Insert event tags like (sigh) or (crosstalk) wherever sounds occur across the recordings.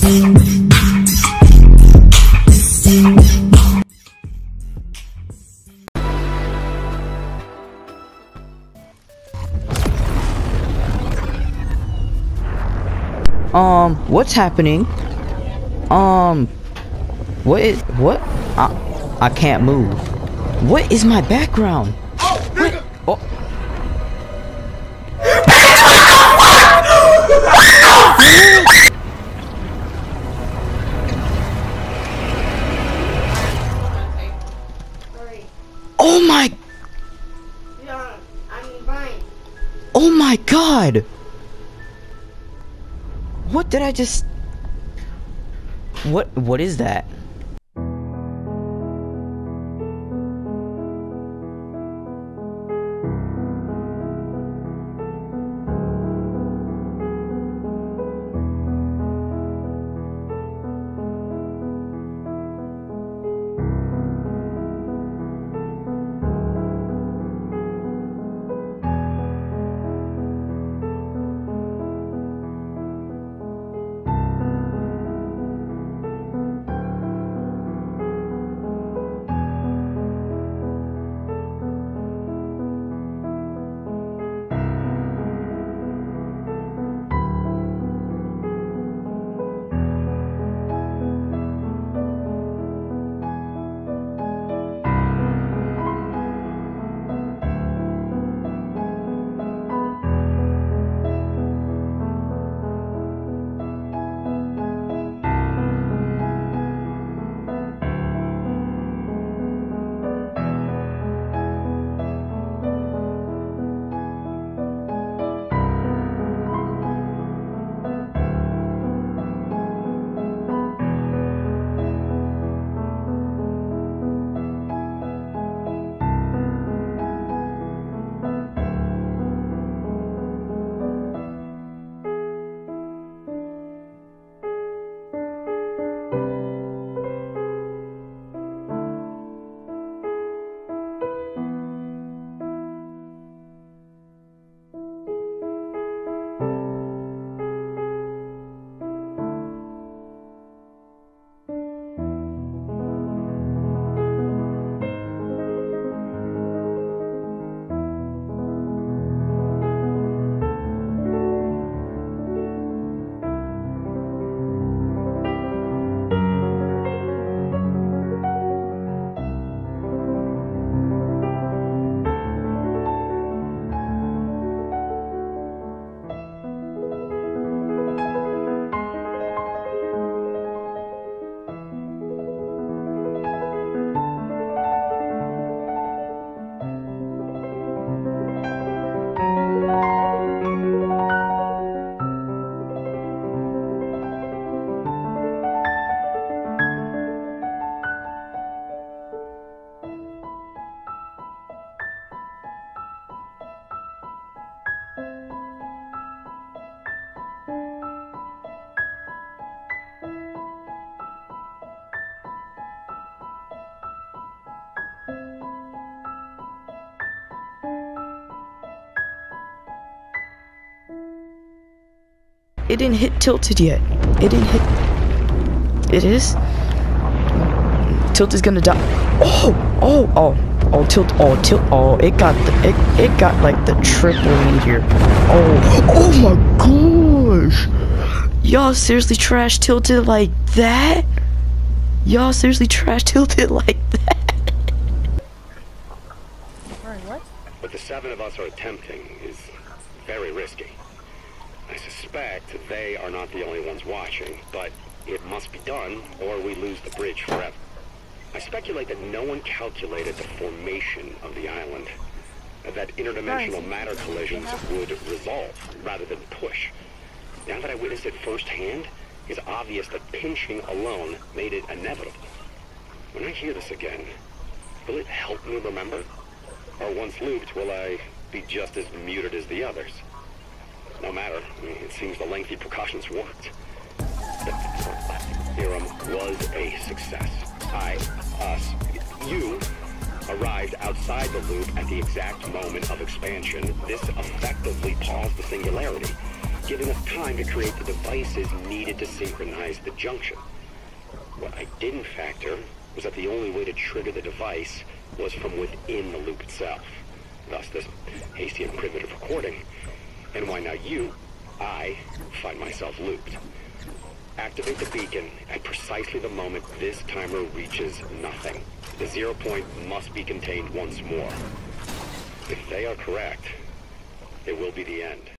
Um, what's happening? Um, what is, what? I, I can't move. What is my background? God! What did I just... What, what is that? Didn't hit tilted yet. It didn't hit. It is. Tilt is gonna die. Oh, oh, oh, oh, tilt, oh, tilt, oh, it got the, it, it got like the triple meteor. Oh, oh my gosh! Y'all seriously trash tilted like that? Y'all seriously trash tilted like that? What the seven of us are attempting is very risky. Suspect they are not the only ones watching, but it must be done or we lose the bridge forever. I speculate that no one calculated the formation of the island, that interdimensional matter collisions would resolve rather than push. Now that I witnessed it firsthand, it's obvious that pinching alone made it inevitable. When I hear this again, will it help me remember? Or once looped, will I be just as muted as the others? No matter. It seems the lengthy precautions worked. The theorem um, was a success. I, us, you arrived outside the loop at the exact moment of expansion. This effectively paused the singularity. giving us time to create the devices needed to synchronize the junction. What I didn't factor was that the only way to trigger the device was from within the loop itself. Thus this hasty and primitive recording, and why now you, I, find myself looped. Activate the beacon at precisely the moment this timer reaches nothing. The zero point must be contained once more. If they are correct, it will be the end.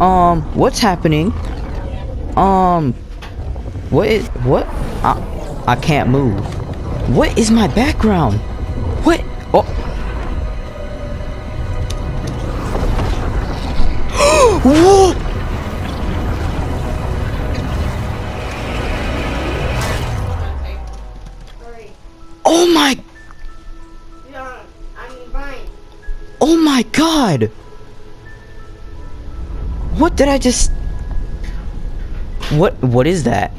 Um, what's happening? Um, what is, what? I, I can't move. What is my background? What? Oh. Sorry. (gasps) Oh my, oh my god! What did I just... What? What is that?